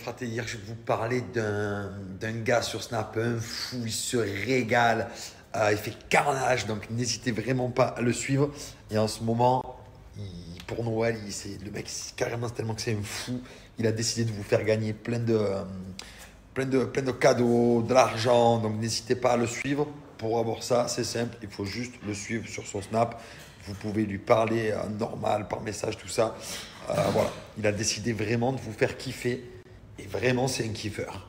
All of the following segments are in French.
Fraté, hier, je vais vous parler d'un gars sur Snap, un fou, il se régale, euh, il fait carnage, donc n'hésitez vraiment pas à le suivre. Et en ce moment, pour Noël, le mec, carrément tellement que c'est un fou, il a décidé de vous faire gagner plein de, plein de, plein de cadeaux, de l'argent, donc n'hésitez pas à le suivre. Pour avoir ça, c'est simple, il faut juste le suivre sur son Snap. Vous pouvez lui parler euh, normal, par message, tout ça. Euh, voilà, il a décidé vraiment de vous faire kiffer. Et vraiment, c'est un kiffeur.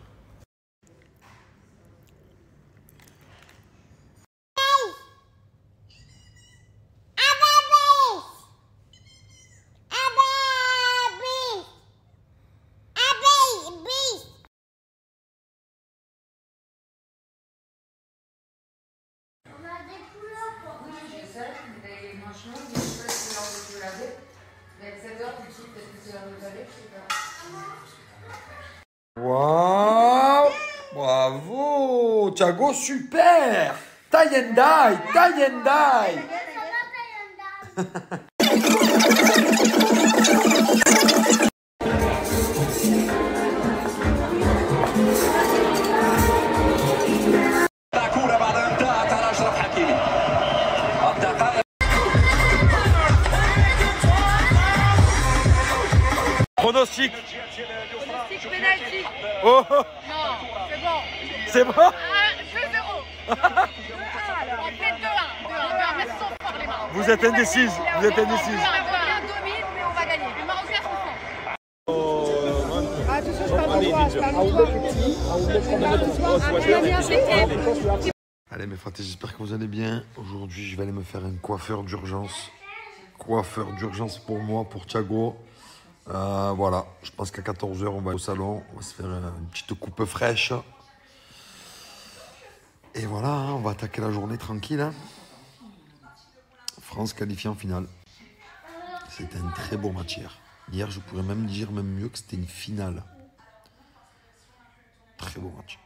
Wow Bravo! Thiago, super! Tayendai Tayendai! Pronostic. Penalty. Oh Non, c'est bon. C'est bon 1, 2-0. 2-1 alors. On fait 2-1. 2-1. Merci sans fort les Marocains. Vous êtes indécise, vous êtes indécise. Allez mes frères, j'espère que vous allez bien. Aujourd'hui, je vais aller me faire un coiffeur d'urgence. Coiffeur d'urgence pour moi, pour Thiago. Euh, voilà, je pense qu'à 14h, on va au salon. On va se faire une petite coupe fraîche. Et voilà, hein, on va attaquer la journée tranquille. hein. France qualifiée en finale. C'était un très beau match hier. Hier, je pourrais même dire même mieux que c'était une finale. Très beau match.